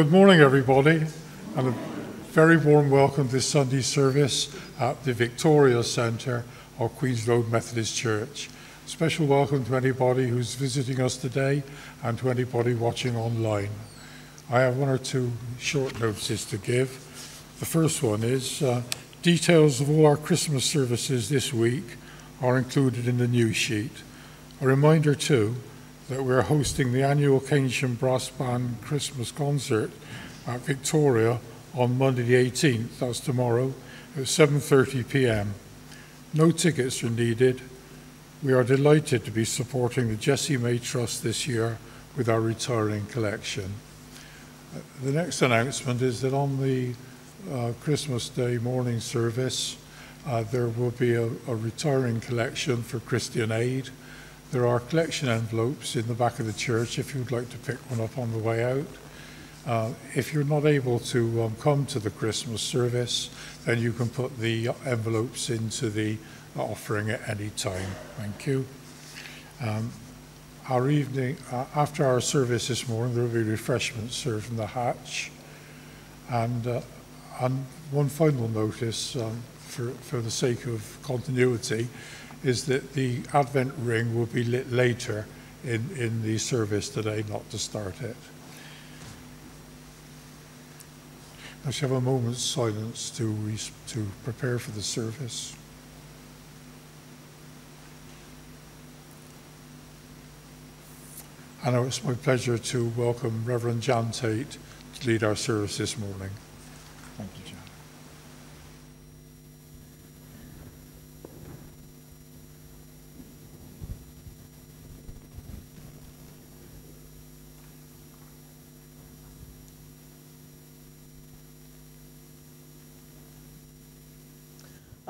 Good morning, everybody, and a very warm welcome to Sunday service at the Victoria Centre of Queen's Road Methodist Church. Special welcome to anybody who's visiting us today and to anybody watching online. I have one or two short notices to give. The first one is uh, details of all our Christmas services this week are included in the news sheet. A reminder, too, that we're hosting the annual Keynsham Brass Band Christmas concert at Victoria on Monday the 18th, that's tomorrow, at 7.30 p.m. No tickets are needed. We are delighted to be supporting the Jessie May Trust this year with our retiring collection. Uh, the next announcement is that on the uh, Christmas Day morning service, uh, there will be a, a retiring collection for Christian Aid. There are collection envelopes in the back of the church if you'd like to pick one up on the way out. Uh, if you're not able to um, come to the Christmas service, then you can put the envelopes into the offering at any time. Thank you. Um, our evening, uh, after our service this morning, there will be refreshments served in the hatch. And, uh, and one final notice um, for, for the sake of continuity is that the Advent ring will be lit later in, in the service today, not to start it. I should have a moment's silence to, to prepare for the service. And it's my pleasure to welcome Reverend Jan Tate to lead our service this morning. Thank you.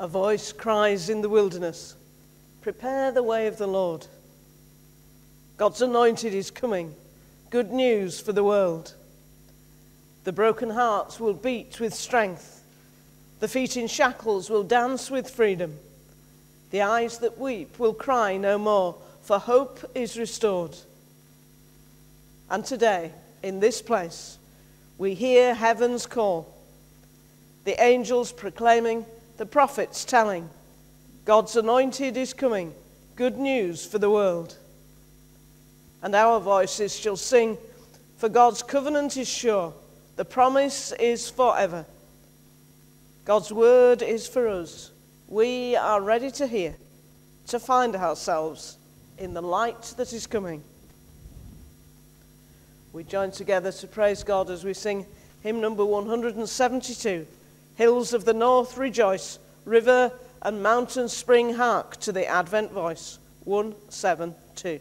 A voice cries in the wilderness, Prepare the way of the Lord. God's anointed is coming. Good news for the world. The broken hearts will beat with strength. The feet in shackles will dance with freedom. The eyes that weep will cry no more, for hope is restored. And today, in this place, we hear heaven's call. The angels proclaiming, the prophets telling, God's anointed is coming, good news for the world. And our voices shall sing, For God's covenant is sure, the promise is forever. God's word is for us. We are ready to hear, to find ourselves in the light that is coming. We join together to praise God as we sing hymn number 172. Hills of the north rejoice, river and mountain spring hark to the Advent voice. 172.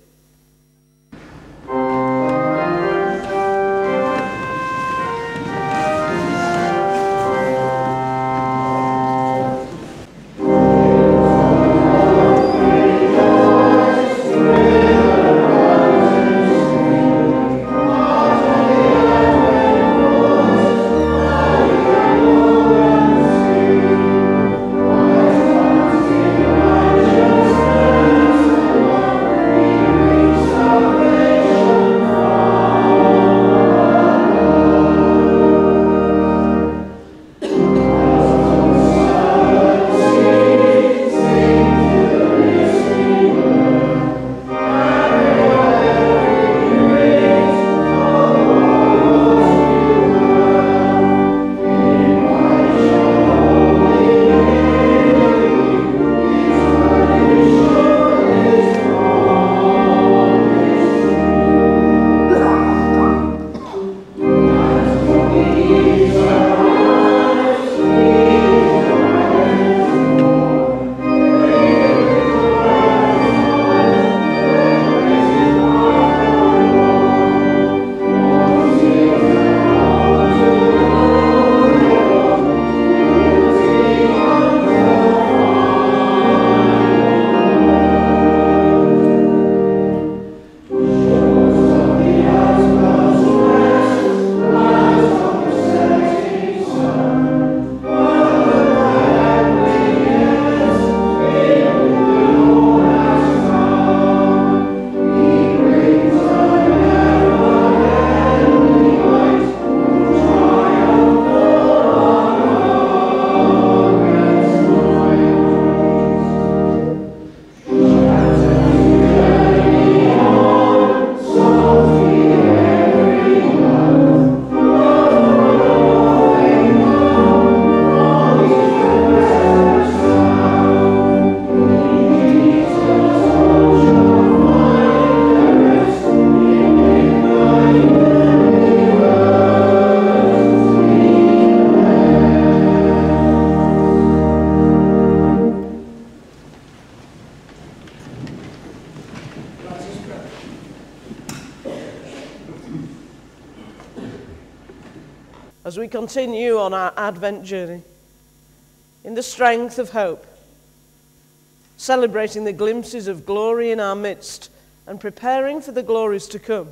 We continue on our Advent journey in the strength of hope, celebrating the glimpses of glory in our midst and preparing for the glories to come.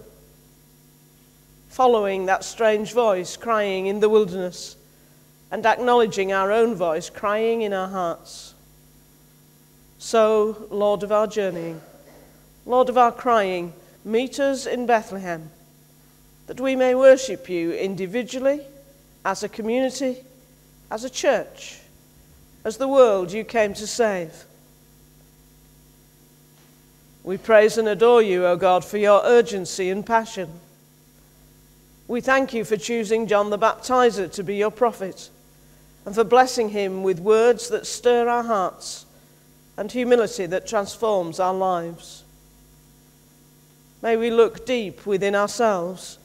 Following that strange voice crying in the wilderness and acknowledging our own voice crying in our hearts. So, Lord of our journeying, Lord of our crying, meet us in Bethlehem, that we may worship you individually, as a community, as a church, as the world you came to save. We praise and adore you, O God, for your urgency and passion. We thank you for choosing John the Baptizer to be your prophet and for blessing him with words that stir our hearts and humility that transforms our lives. May we look deep within ourselves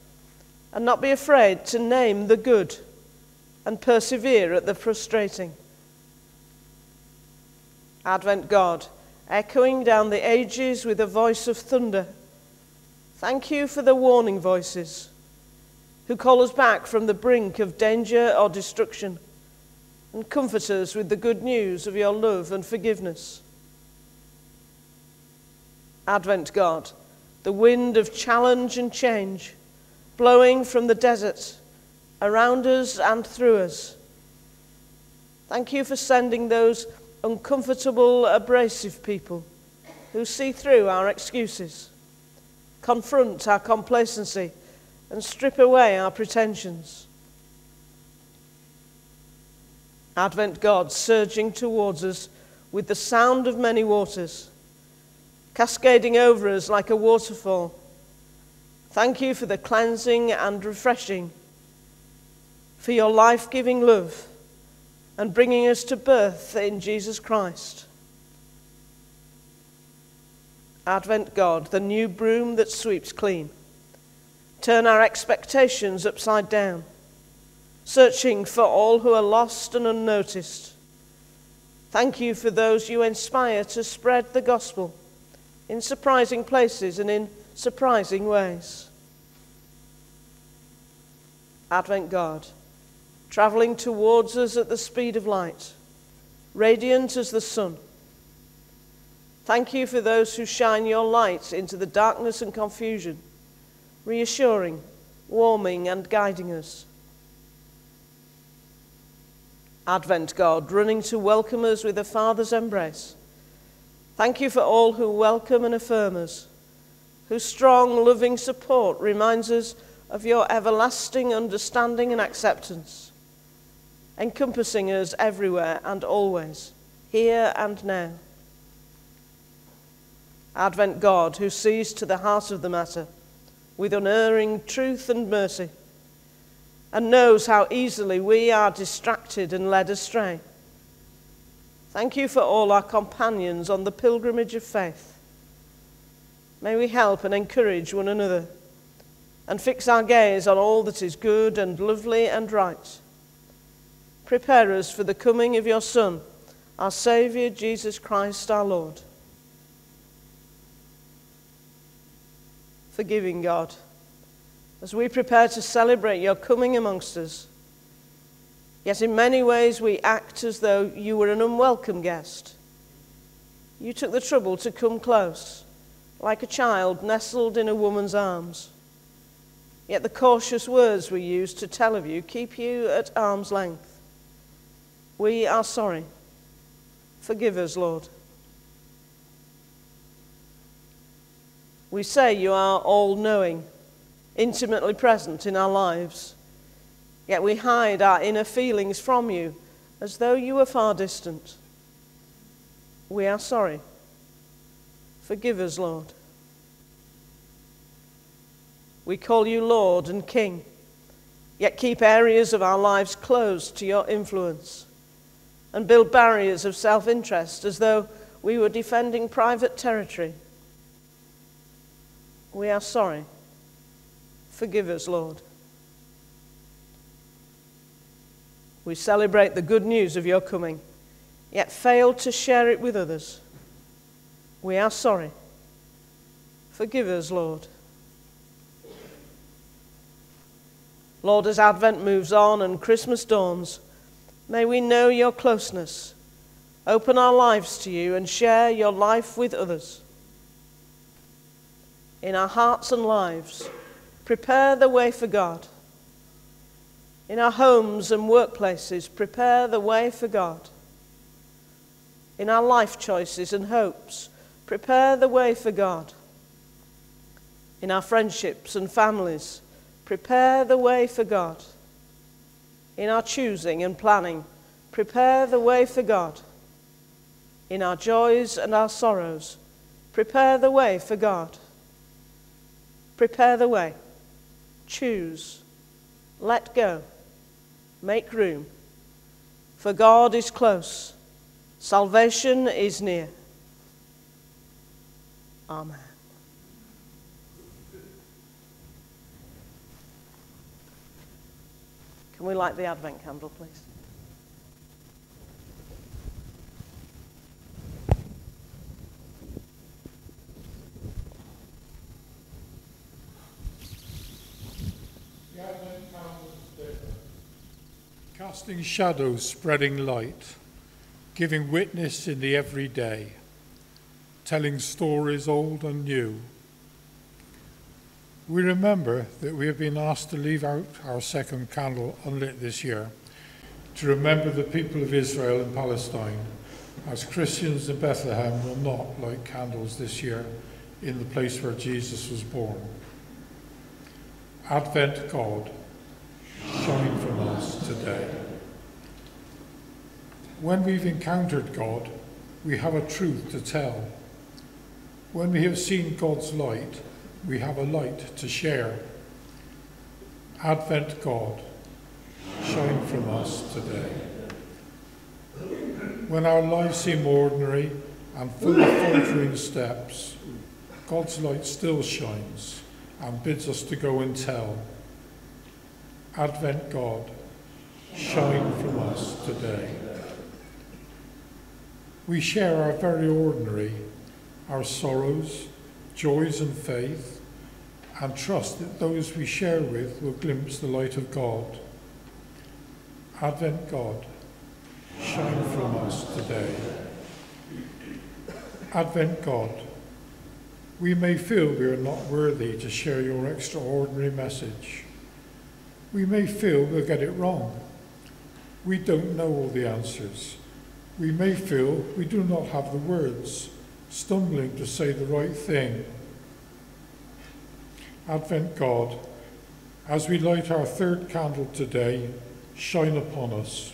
and not be afraid to name the good and persevere at the frustrating. Advent God, echoing down the ages with a voice of thunder, thank you for the warning voices who call us back from the brink of danger or destruction and comfort us with the good news of your love and forgiveness. Advent God, the wind of challenge and change, blowing from the desert around us and through us. Thank you for sending those uncomfortable, abrasive people who see through our excuses, confront our complacency, and strip away our pretensions. Advent God surging towards us with the sound of many waters, cascading over us like a waterfall. Thank you for the cleansing and refreshing, for your life giving love, and bringing us to birth in Jesus Christ. Advent God, the new broom that sweeps clean. Turn our expectations upside down searching for all who are lost and unnoticed. Thank you for those you inspire to spread the gospel in surprising places and in surprising ways. Advent God, traveling towards us at the speed of light, radiant as the sun. Thank you for those who shine your light into the darkness and confusion, reassuring, warming, and guiding us. Advent God, running to welcome us with a Father's embrace. Thank you for all who welcome and affirm us, whose strong, loving support reminds us of your everlasting understanding and acceptance, encompassing us everywhere and always, here and now. Advent God, who sees to the heart of the matter with unerring truth and mercy and knows how easily we are distracted and led astray. Thank you for all our companions on the pilgrimage of faith. May we help and encourage one another and fix our gaze on all that is good and lovely and right. Prepare us for the coming of your Son, our Saviour, Jesus Christ our Lord. Forgiving God as we prepare to celebrate your coming amongst us. Yet in many ways we act as though you were an unwelcome guest. You took the trouble to come close, like a child nestled in a woman's arms. Yet the cautious words we use to tell of you keep you at arm's length. We are sorry. Forgive us, Lord. We say you are all knowing intimately present in our lives. Yet we hide our inner feelings from you as though you were far distant. We are sorry. Forgive us, Lord. We call you Lord and King, yet keep areas of our lives closed to your influence and build barriers of self interest as though we were defending private territory. We are sorry. Forgive us, Lord. We celebrate the good news of your coming, yet fail to share it with others. We are sorry. Forgive us, Lord. Lord, as Advent moves on and Christmas dawns, may we know your closeness, open our lives to you, and share your life with others. In our hearts and lives, prepare the way for God. In our homes and workplaces, prepare the way for God. In our life choices and hopes, prepare the way for God. In our friendships and families, prepare the way for God. In our choosing and planning, prepare the way for God. In our joys and our sorrows, prepare the way for God. Prepare the way. Choose. Let go. Make room. For God is close. Salvation is near. Amen. Can we light the Advent candle, please? Casting shadows, spreading light, giving witness in the everyday, telling stories old and new. We remember that we have been asked to leave out our second candle unlit this year to remember the people of Israel and Palestine, as Christians in Bethlehem will not light candles this year in the place where Jesus was born. Advent God, shine from us today. When we've encountered God, we have a truth to tell. When we have seen God's light, we have a light to share. Advent God, shine from us today. When our lives seem ordinary and full of faltering steps, God's light still shines and bids us to go and tell. Advent God, shine from us today. We share our very ordinary, our sorrows, joys, and faith, and trust that those we share with will glimpse the light of God. Advent God, shine from us today. Advent God, we may feel we are not worthy to share your extraordinary message. We may feel we'll get it wrong. We don't know all the answers. We may feel we do not have the words, stumbling to say the right thing. Advent God, as we light our third candle today, shine upon us.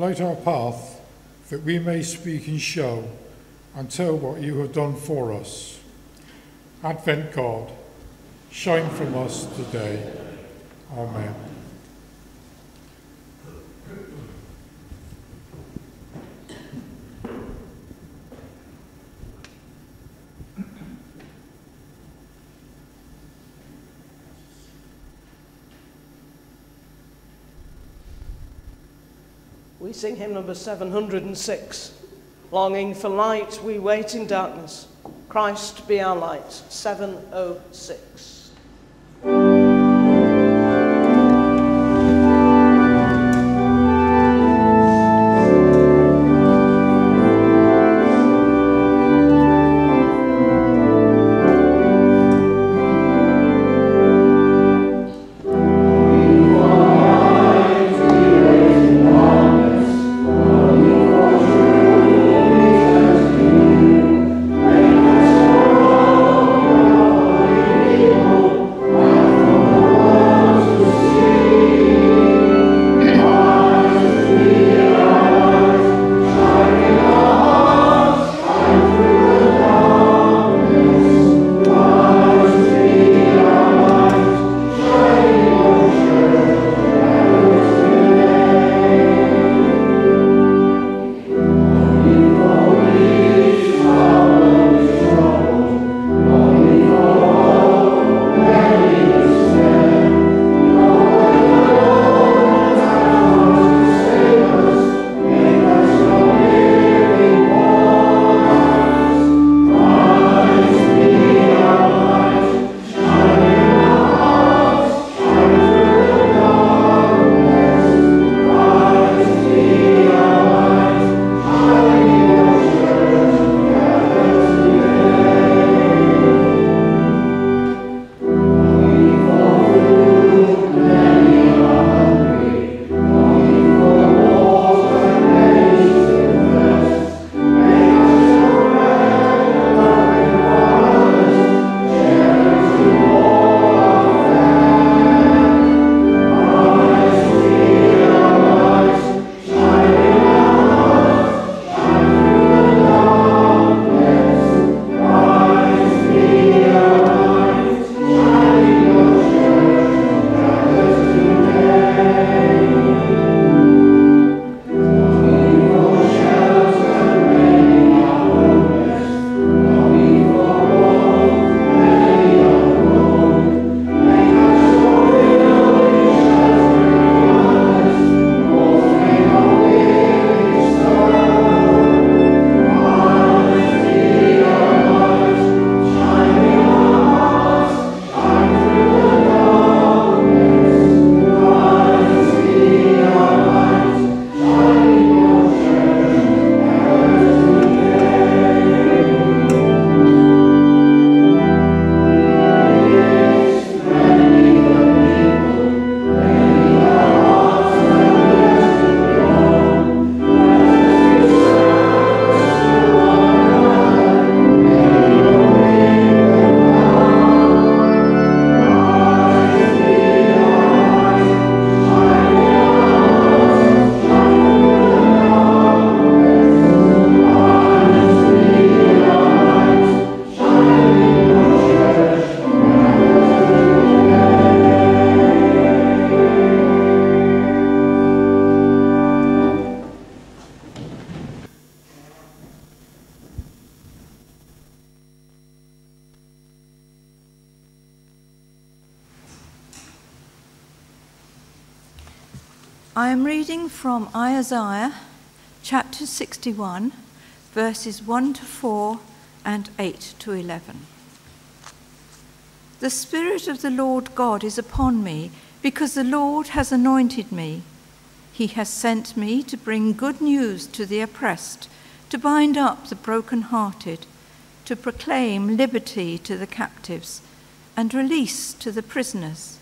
Light our path that we may speak and show and tell what you have done for us. Advent God, shine from us today. Amen. We sing hymn number 706. Longing for light, we wait in darkness. Christ be our light. 706. Isaiah chapter 61, verses 1 to 4 and 8 to 11. The Spirit of the Lord God is upon me, because the Lord has anointed me. He has sent me to bring good news to the oppressed, to bind up the broken-hearted, to proclaim liberty to the captives, and release to the prisoners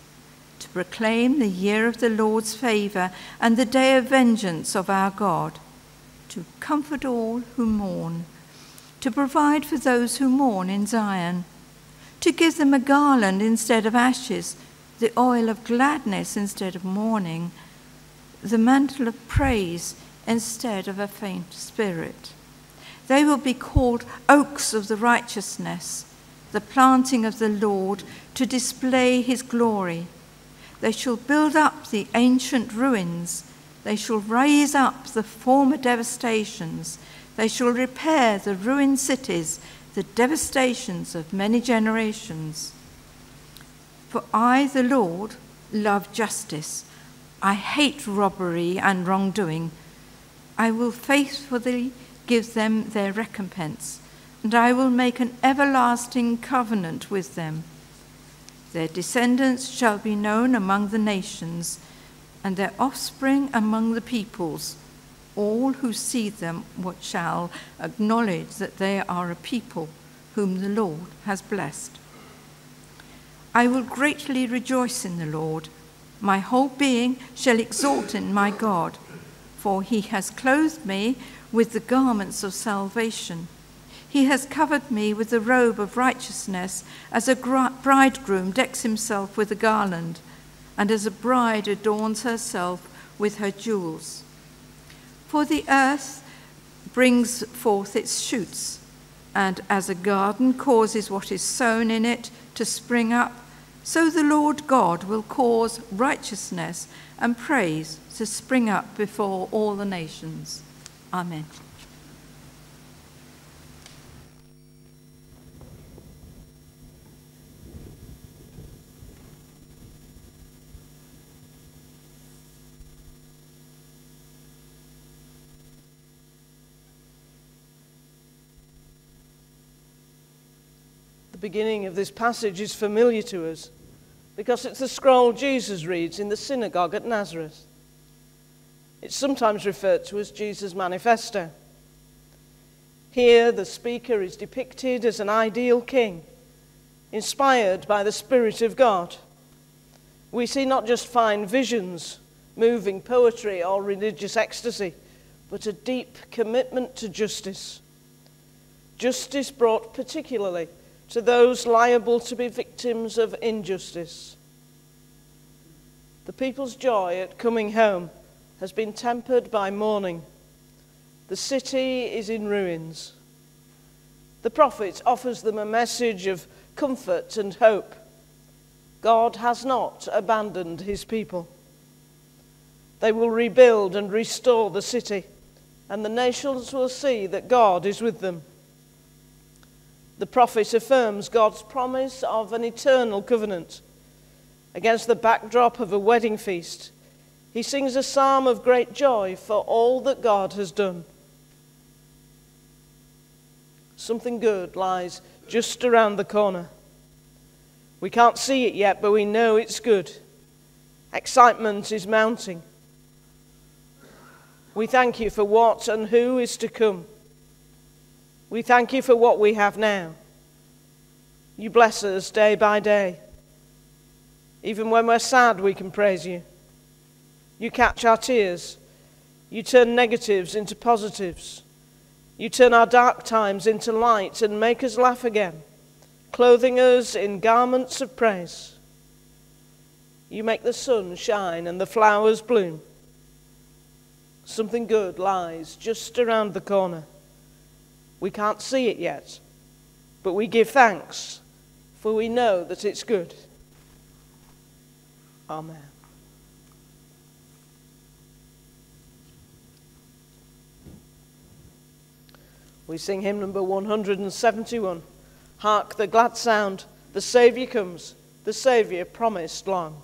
to proclaim the year of the Lord's favour and the day of vengeance of our God, to comfort all who mourn, to provide for those who mourn in Zion, to give them a garland instead of ashes, the oil of gladness instead of mourning, the mantle of praise instead of a faint spirit. They will be called oaks of the righteousness, the planting of the Lord to display his glory. They shall build up the ancient ruins. They shall raise up the former devastations. They shall repair the ruined cities, the devastations of many generations. For I, the Lord, love justice. I hate robbery and wrongdoing. I will faithfully give them their recompense, and I will make an everlasting covenant with them. Their descendants shall be known among the nations, and their offspring among the peoples. All who see them what shall acknowledge that they are a people whom the Lord has blessed. I will greatly rejoice in the Lord. My whole being shall exult in my God, for he has clothed me with the garments of salvation. He has covered me with the robe of righteousness, as a bridegroom decks himself with a garland, and as a bride adorns herself with her jewels. For the earth brings forth its shoots, and as a garden causes what is sown in it to spring up, so the Lord God will cause righteousness and praise to spring up before all the nations. Amen. The beginning of this passage is familiar to us because it's the scroll Jesus reads in the synagogue at Nazareth. It's sometimes referred to as Jesus' manifesto. Here, the speaker is depicted as an ideal king, inspired by the Spirit of God. We see not just fine visions, moving poetry, or religious ecstasy, but a deep commitment to justice. Justice brought particularly to those liable to be victims of injustice. The people's joy at coming home has been tempered by mourning. The city is in ruins. The prophet offers them a message of comfort and hope. God has not abandoned his people. They will rebuild and restore the city, and the nations will see that God is with them. The prophet affirms God's promise of an eternal covenant. Against the backdrop of a wedding feast, he sings a psalm of great joy for all that God has done. Something good lies just around the corner. We can't see it yet, but we know it's good. Excitement is mounting. We thank you for what and who is to come. We thank you for what we have now. You bless us day by day. Even when we're sad, we can praise you. You catch our tears. You turn negatives into positives. You turn our dark times into light and make us laugh again, clothing us in garments of praise. You make the sun shine and the flowers bloom. Something good lies just around the corner. We can't see it yet, but we give thanks, for we know that it's good. Amen. We sing hymn number 171. Hark the glad sound, the Saviour comes, the Saviour promised long.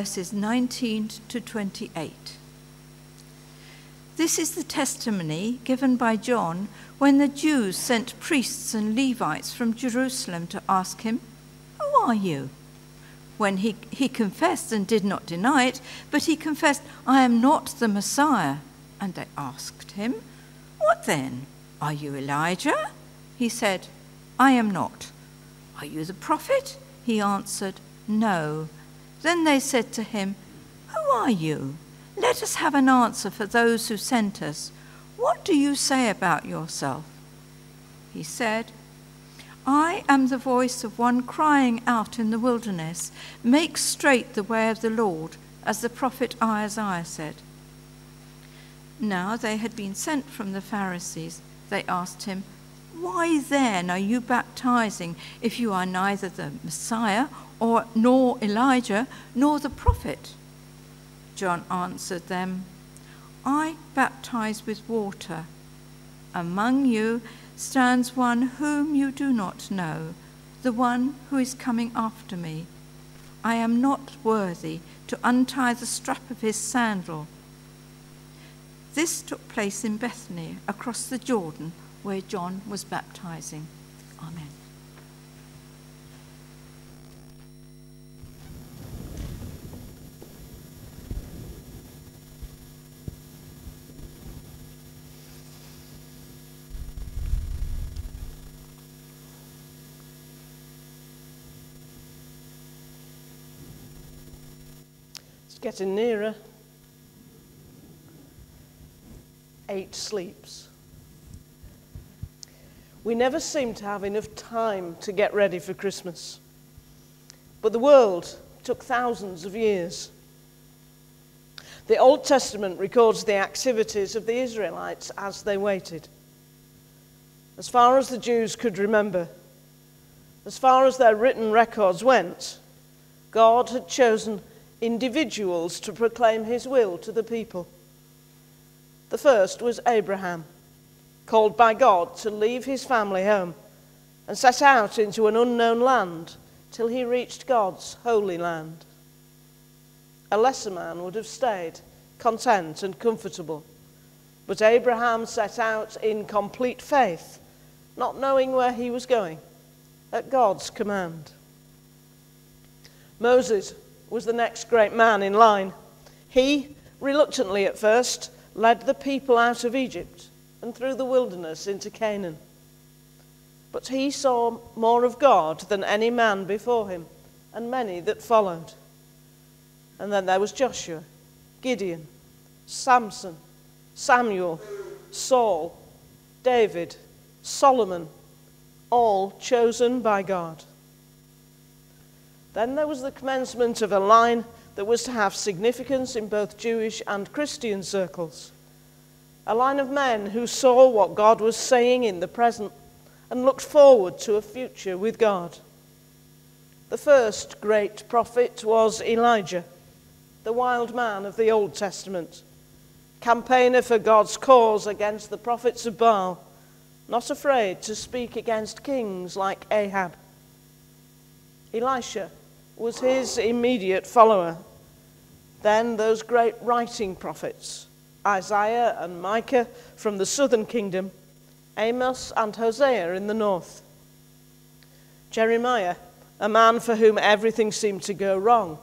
Verses 19 to 28. This is the testimony given by John when the Jews sent priests and Levites from Jerusalem to ask him, Who are you? When he, he confessed and did not deny it, but he confessed, I am not the Messiah. And they asked him, What then? Are you Elijah? He said, I am not. Are you the prophet? He answered, No. Then they said to him, Who are you? Let us have an answer for those who sent us. What do you say about yourself? He said, I am the voice of one crying out in the wilderness, Make straight the way of the Lord, as the prophet Isaiah said. Now they had been sent from the Pharisees. They asked him, Why then are you baptizing if you are neither the Messiah or nor Elijah nor the prophet? John answered them, I baptize with water. Among you stands one whom you do not know, the one who is coming after me. I am not worthy to untie the strap of his sandal. This took place in Bethany, across the Jordan, where John was baptizing. Amen. It's getting nearer. Eight sleeps. We never seem to have enough time to get ready for Christmas. But the world took thousands of years. The Old Testament records the activities of the Israelites as they waited. As far as the Jews could remember, as far as their written records went, God had chosen individuals to proclaim his will to the people. The first was Abraham, called by God to leave his family home and set out into an unknown land till he reached God's holy land. A lesser man would have stayed content and comfortable, but Abraham set out in complete faith, not knowing where he was going, at God's command. Moses was the next great man in line. He, reluctantly at first, led the people out of Egypt and through the wilderness into Canaan. But he saw more of God than any man before him, and many that followed. And then there was Joshua, Gideon, Samson, Samuel, Saul, David, Solomon, all chosen by God. Then there was the commencement of a line that was to have significance in both Jewish and Christian circles. A line of men who saw what God was saying in the present and looked forward to a future with God. The first great prophet was Elijah, the wild man of the Old Testament, campaigner for God's cause against the prophets of Baal, not afraid to speak against kings like Ahab. Elisha was his immediate follower. Then those great writing prophets, Isaiah and Micah from the southern kingdom, Amos and Hosea in the north. Jeremiah, a man for whom everything seemed to go wrong,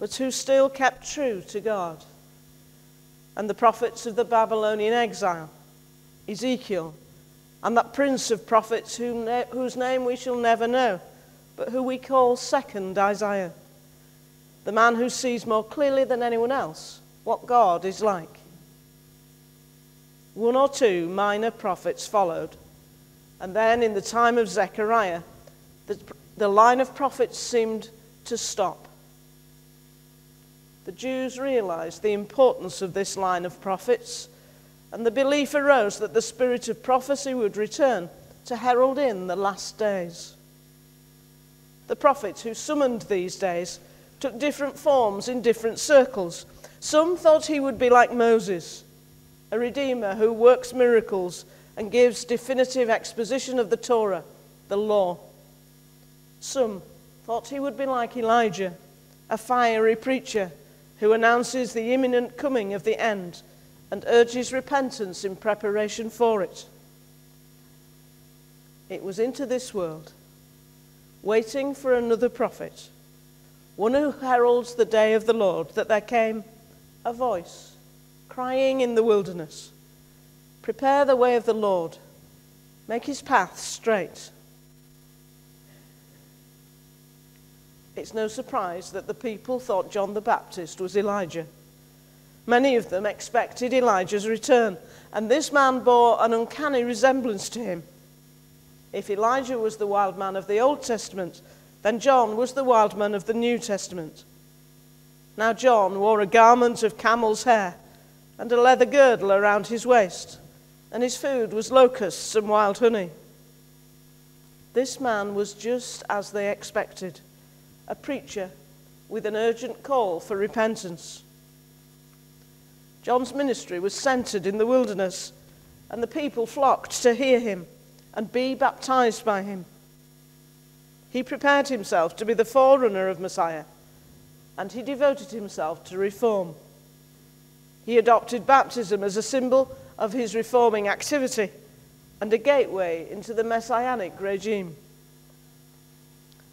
but who still kept true to God. And the prophets of the Babylonian exile, Ezekiel, and that prince of prophets whose name we shall never know but who we call second Isaiah, the man who sees more clearly than anyone else what God is like. One or two minor prophets followed, and then in the time of Zechariah, the, the line of prophets seemed to stop. The Jews realized the importance of this line of prophets, and the belief arose that the spirit of prophecy would return to herald in the last days. The prophets who summoned these days took different forms in different circles. Some thought he would be like Moses, a redeemer who works miracles and gives definitive exposition of the Torah, the law. Some thought he would be like Elijah, a fiery preacher who announces the imminent coming of the end and urges repentance in preparation for it. It was into this world, waiting for another prophet, one who heralds the day of the Lord, that there came a voice crying in the wilderness Prepare the way of the Lord, make his path straight. It's no surprise that the people thought John the Baptist was Elijah. Many of them expected Elijah's return, and this man bore an uncanny resemblance to him. If Elijah was the wild man of the Old Testament, then John was the wild man of the New Testament. Now, John wore a garment of camel's hair and a leather girdle around his waist, and his food was locusts and wild honey. This man was just as they expected a preacher with an urgent call for repentance. John's ministry was centered in the wilderness, and the people flocked to hear him and be baptized by him. He prepared himself to be the forerunner of Messiah, and he devoted himself to reform. He adopted baptism as a symbol of his reforming activity and a gateway into the messianic regime.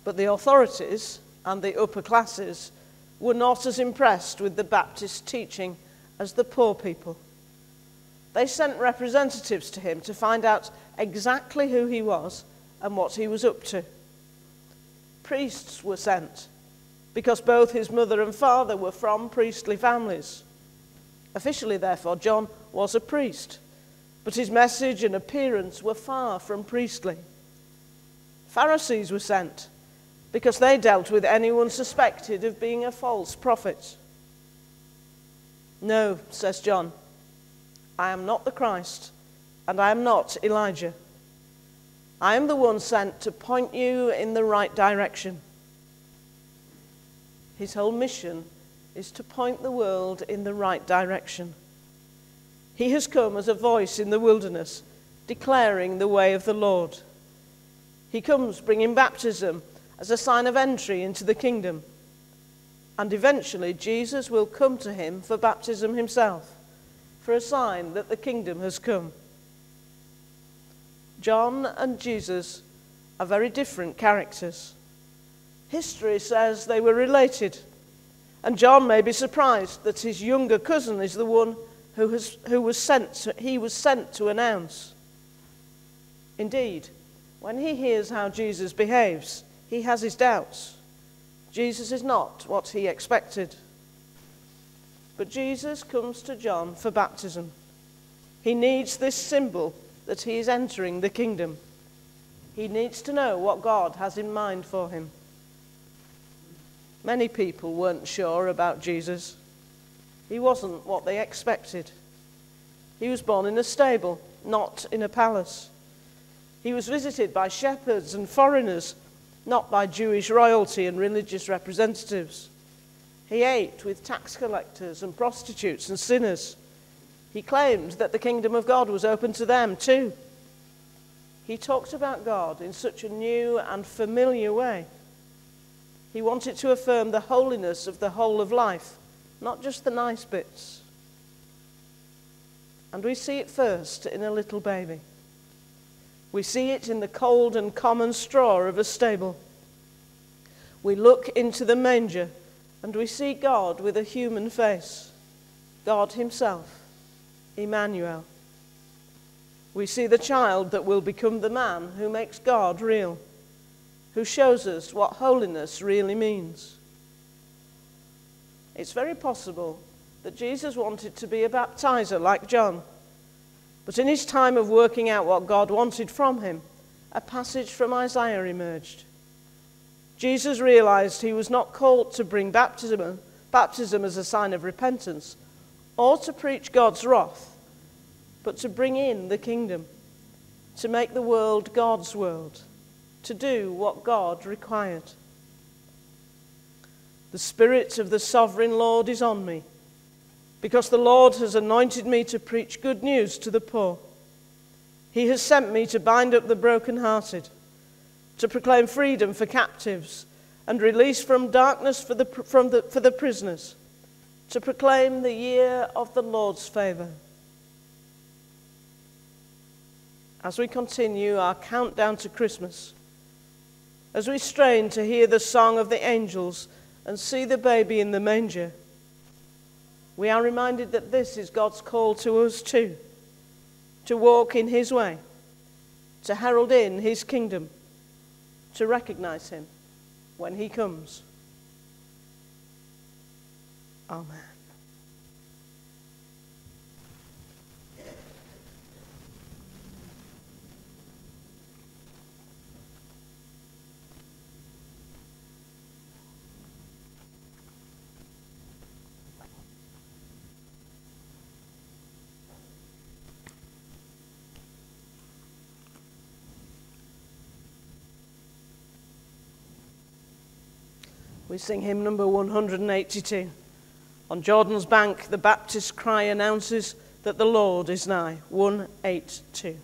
But the authorities and the upper classes were not as impressed with the Baptist teaching as the poor people. They sent representatives to him to find out exactly who he was and what he was up to. Priests were sent because both his mother and father were from priestly families. Officially, therefore, John was a priest, but his message and appearance were far from priestly. Pharisees were sent because they dealt with anyone suspected of being a false prophet. No, says John, I am not the Christ, and I am not Elijah. I am the one sent to point you in the right direction. His whole mission is to point the world in the right direction. He has come as a voice in the wilderness, declaring the way of the Lord. He comes bringing baptism as a sign of entry into the kingdom. And eventually, Jesus will come to him for baptism himself, for a sign that the kingdom has come. John and Jesus are very different characters. History says they were related, and John may be surprised that his younger cousin is the one who, has, who was sent to, he was sent to announce. Indeed, when he hears how Jesus behaves, he has his doubts. Jesus is not what he expected. But Jesus comes to John for baptism. He needs this symbol that he is entering the kingdom. He needs to know what God has in mind for him. Many people weren't sure about Jesus. He wasn't what they expected. He was born in a stable, not in a palace. He was visited by shepherds and foreigners not by Jewish royalty and religious representatives. He ate with tax collectors and prostitutes and sinners. He claimed that the kingdom of God was open to them too. He talked about God in such a new and familiar way. He wanted to affirm the holiness of the whole of life, not just the nice bits. And we see it first in a little baby. We see it in the cold and common straw of a stable. We look into the manger and we see God with a human face, God Himself, Emmanuel. We see the child that will become the man who makes God real, who shows us what holiness really means. It's very possible that Jesus wanted to be a baptizer like John but in his time of working out what God wanted from him, a passage from Isaiah emerged. Jesus realized he was not called to bring baptism, baptism as a sign of repentance or to preach God's wrath, but to bring in the kingdom, to make the world God's world, to do what God required. The Spirit of the sovereign Lord is on me because the Lord has anointed me to preach good news to the poor. He has sent me to bind up the brokenhearted, to proclaim freedom for captives, and release from darkness for the, from the, for the prisoners, to proclaim the year of the Lord's favour. As we continue our countdown to Christmas, as we strain to hear the song of the angels and see the baby in the manger, we are reminded that this is God's call to us too to walk in His way, to herald in His kingdom, to recognize Him when He comes. Amen. We sing hymn number 182. On Jordan's bank, the Baptist cry announces that the Lord is nigh. 182.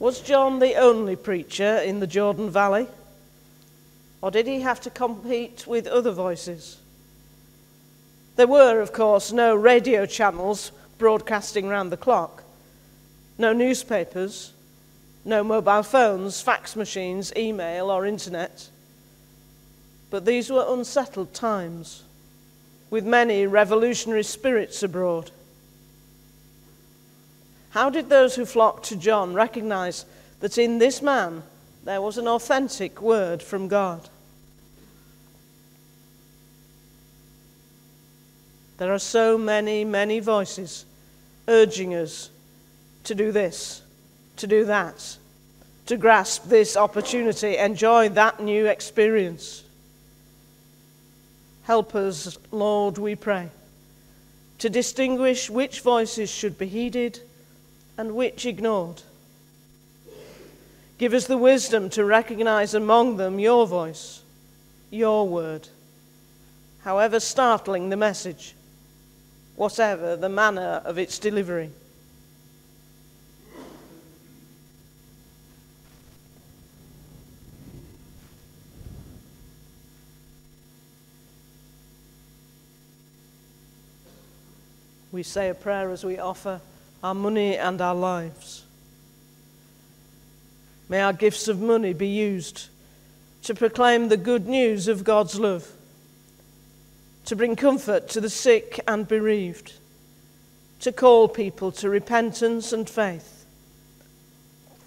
Was John the only preacher in the Jordan Valley? Or did he have to compete with other voices? There were, of course, no radio channels broadcasting round the clock, no newspapers, no mobile phones, fax machines, email, or internet. But these were unsettled times, with many revolutionary spirits abroad. How did those who flocked to John recognize that in this man there was an authentic word from God? There are so many, many voices urging us to do this, to do that, to grasp this opportunity, enjoy that new experience. Help us, Lord, we pray, to distinguish which voices should be heeded and which ignored. Give us the wisdom to recognize among them your voice, your word, however startling the message, whatever the manner of its delivery. We say a prayer as we offer our money and our lives. May our gifts of money be used to proclaim the good news of God's love, to bring comfort to the sick and bereaved, to call people to repentance and faith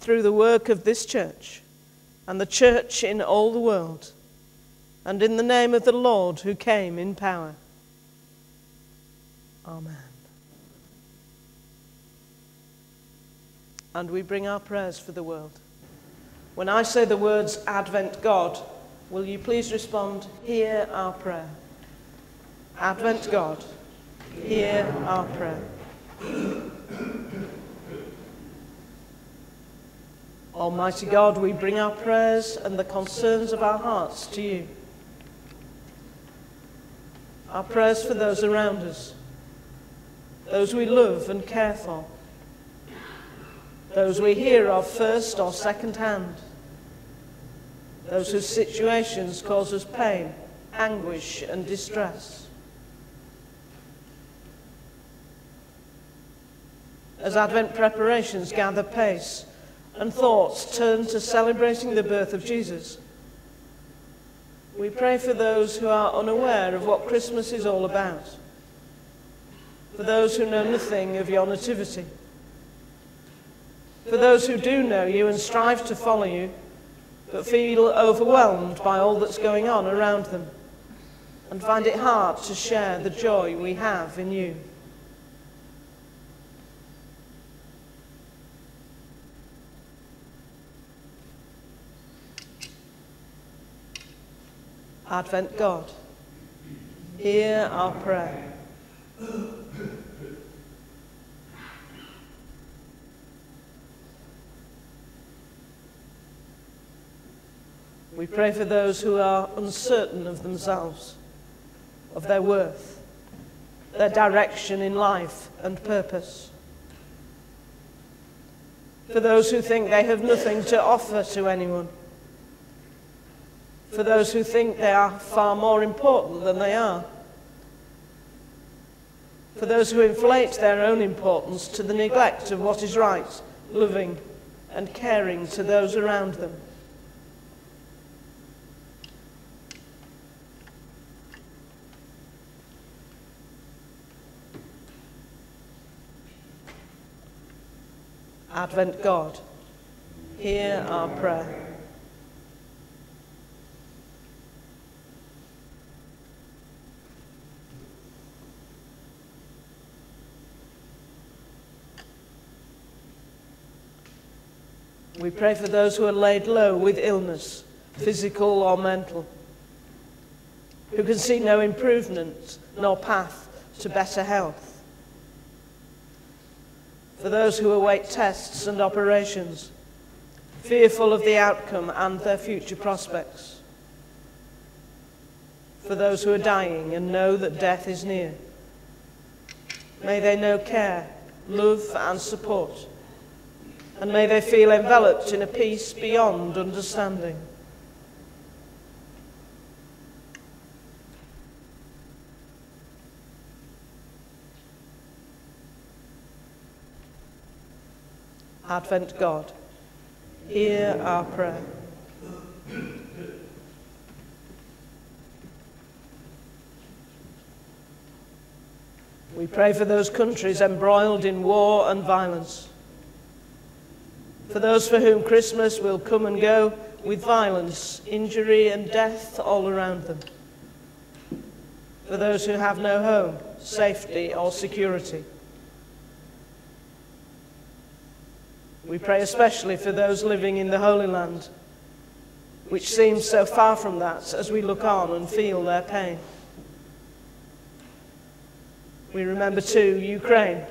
through the work of this church and the church in all the world, and in the name of the Lord who came in power. Amen. And we bring our prayers for the world. When I say the words Advent God, will you please respond, Hear our prayer? Advent God, hear our prayer. Almighty God, we bring our prayers and the concerns of our hearts to you. Our prayers for those around us, those we love and care for, those we hear of first or second hand, those whose situations cause us pain, anguish, and distress. As Advent preparations gather pace and thoughts turn to celebrating the birth of Jesus, we pray for those who are unaware of what Christmas is all about, for those who know nothing of your nativity, for those who do know you and strive to follow you, but feel overwhelmed by all that's going on around them and find it hard to share the joy we have in you. Advent God, hear our prayer. We pray for those who are uncertain of themselves, of their worth, their direction in life and purpose. For those who think they have nothing to offer to anyone. For those who think they are far more important than they are. For those who inflate their own importance to the neglect of what is right, loving, and caring to those around them. Advent God, hear our prayer. We pray for those who are laid low with illness, physical or mental, who can see no improvement nor path to better health for those who await tests and operations, fearful of the outcome and their future prospects, for those who are dying and know that death is near. May they know care, love, and support, and may they feel enveloped in a peace beyond understanding. Advent God, hear our prayer. We pray for those countries embroiled in war and violence. For those for whom Christmas will come and go with violence, injury, and death all around them. For those who have no home, safety, or security. We pray especially for those living in the Holy Land, which seems so far from that as we look on and feel their pain. We remember too Ukraine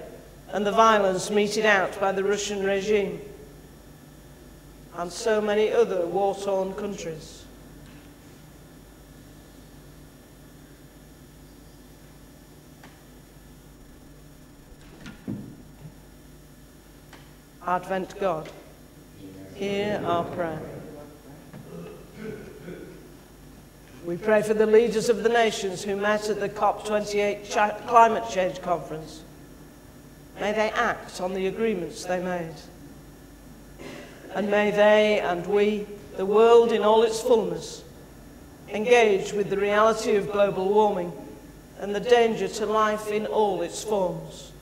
and the violence meted out by the Russian regime and so many other war torn countries. Advent God, hear our prayer. We pray for the leaders of the nations who met at the COP28 climate change conference. May they act on the agreements they made. And may they and we, the world in all its fullness, engage with the reality of global warming and the danger to life in all its forms.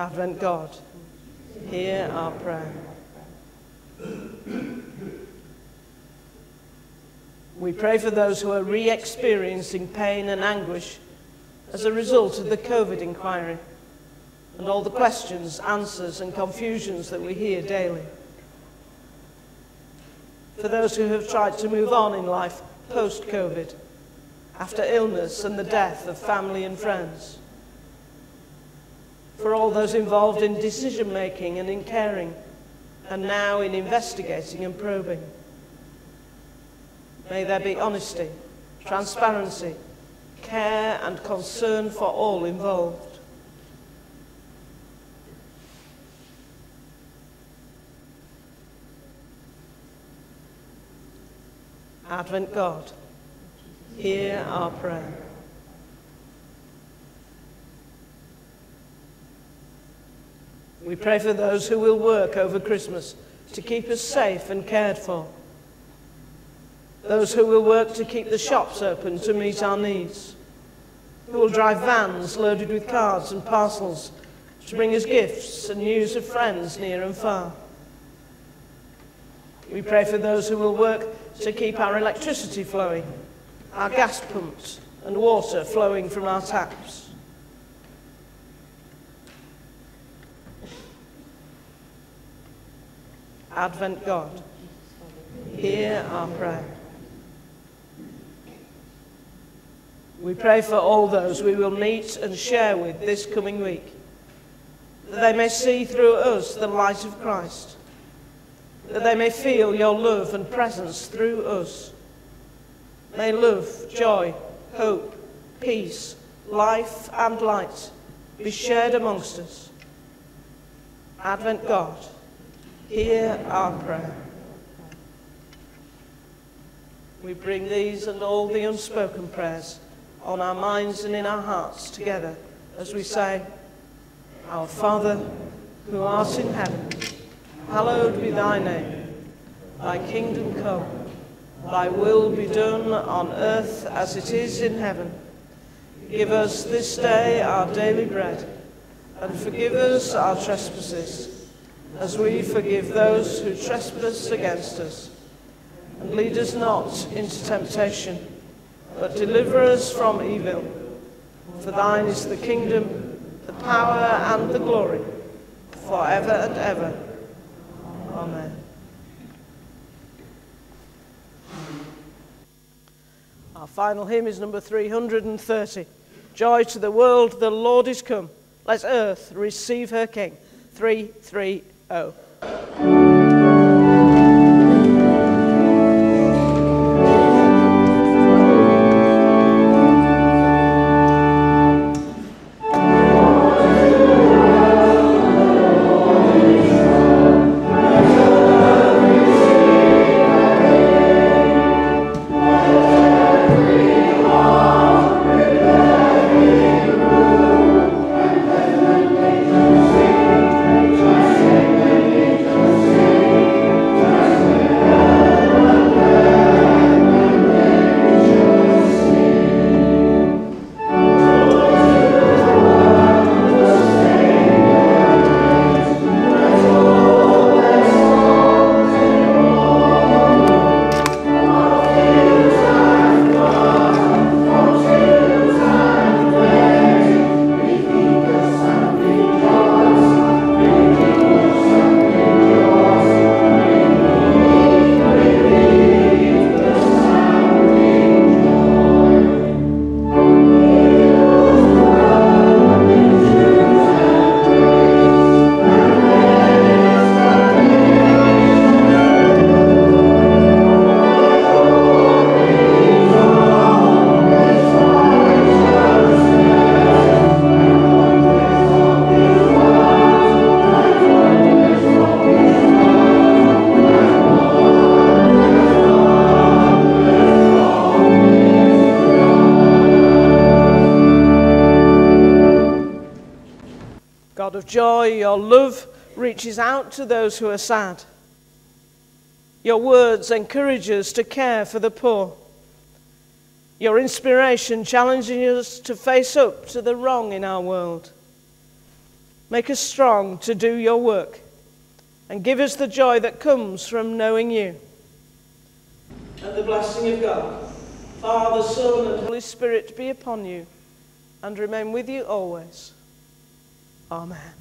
Advent God, hear our prayer. We pray for those who are re experiencing pain and anguish as a result of the COVID inquiry and all the questions, answers, and confusions that we hear daily. For those who have tried to move on in life post COVID, after illness and the death of family and friends. For all those involved in decision making and in caring, and now in investigating and probing. May there be honesty, transparency, care and concern for all involved. Advent God, hear our prayer. We pray for those who will work over Christmas to keep us safe and cared for those who will work to keep the shops open to meet our needs, who will drive vans loaded with cards and parcels to bring us gifts and news of friends near and far. We pray for those who will work to keep our electricity flowing, our gas pumps and water flowing from our taps. Advent God, hear our prayer. We pray for all those we will meet and share with this coming week, that they may see through us the light of Christ, that they may feel your love and presence through us. May love, joy, hope, peace, life, and light be shared amongst us. Advent God, hear our prayer. We bring these and all the unspoken prayers on our minds and in our hearts together as we say, Our Father, who art in heaven, hallowed be thy name. Thy kingdom come, thy will be done on earth as it is in heaven. Give us this day our daily bread, and forgive us our trespasses, as we forgive those who trespass against us. And lead us not into temptation but deliver us from evil. For thine is the kingdom, the power, and the glory, forever and ever. Amen. Our final hymn is number 330. Joy to the world, the Lord is come. Let earth receive her King. 330. Oh. Joy, your love reaches out to those who are sad. Your words encourage us to care for the poor. Your inspiration challenging us to face up to the wrong in our world. Make us strong to do your work and give us the joy that comes from knowing you. And the blessing of God, Father, Son, and Holy Spirit be upon you and remain with you always. Amen.